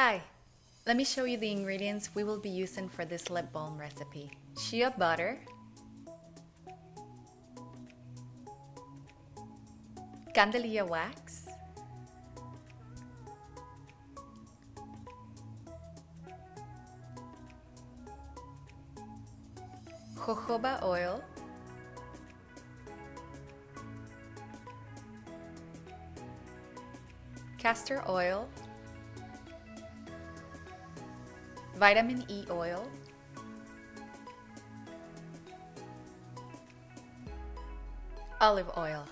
Hi, let me show you the ingredients we will be using for this lip balm recipe. Shea butter, Candelilla wax, jojoba oil, castor oil, vitamin E oil, olive oil.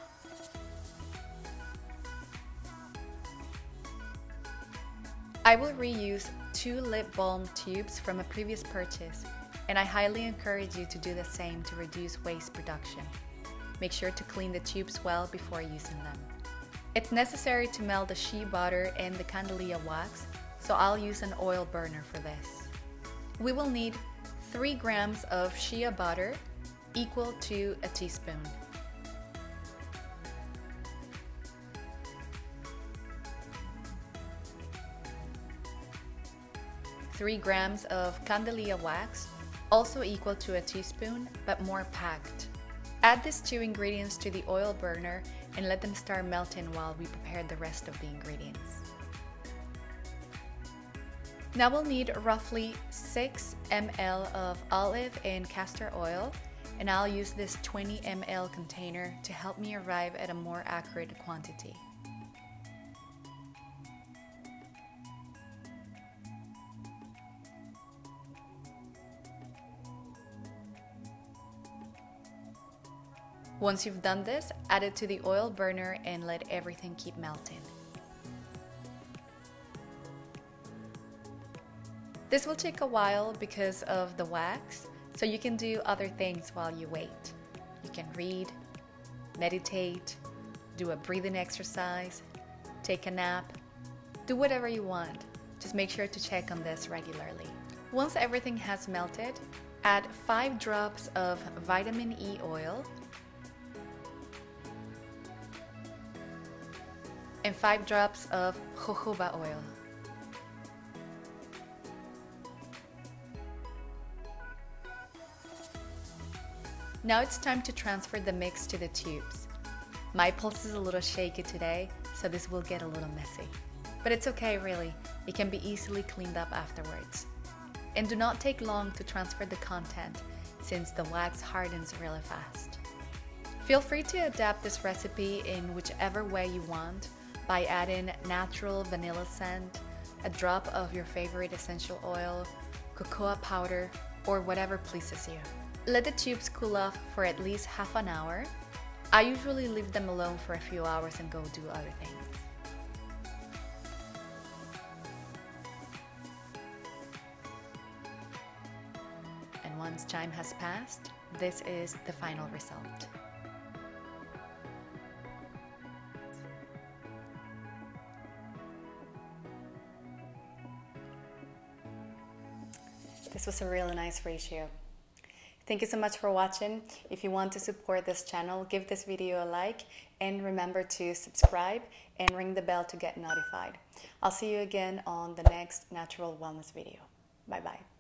I will reuse two lip balm tubes from a previous purchase and I highly encourage you to do the same to reduce waste production. Make sure to clean the tubes well before using them. It's necessary to melt the shea butter and the Candelilla wax, so I'll use an oil burner for this. We will need 3 grams of shea butter equal to a teaspoon. 3 grams of Candelilla wax, also equal to a teaspoon, but more packed. Add these two ingredients to the oil burner and let them start melting while we prepare the rest of the ingredients. Now we'll need roughly 6 ml of olive and castor oil and I'll use this 20 ml container to help me arrive at a more accurate quantity. Once you've done this, add it to the oil burner and let everything keep melting. This will take a while because of the wax, so you can do other things while you wait. You can read, meditate, do a breathing exercise, take a nap, do whatever you want. Just make sure to check on this regularly. Once everything has melted, add 5 drops of vitamin E oil and 5 drops of jojoba oil. Now it's time to transfer the mix to the tubes. My pulse is a little shaky today, so this will get a little messy. But it's okay really, it can be easily cleaned up afterwards. And do not take long to transfer the content since the wax hardens really fast. Feel free to adapt this recipe in whichever way you want by adding natural vanilla scent, a drop of your favorite essential oil, cocoa powder, or whatever pleases you. Let the tubes cool off for at least half an hour. I usually leave them alone for a few hours and go do other things. And once time has passed, this is the final result. This was a really nice ratio. Thank you so much for watching. If you want to support this channel, give this video a like and remember to subscribe and ring the bell to get notified. I'll see you again on the next natural wellness video. Bye bye.